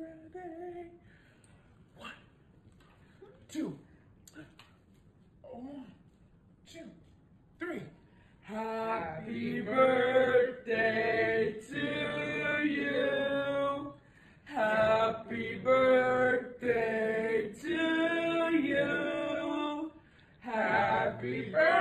ready. One, two, one, two, three. Happy birthday to you. Happy birthday to you. Happy birthday.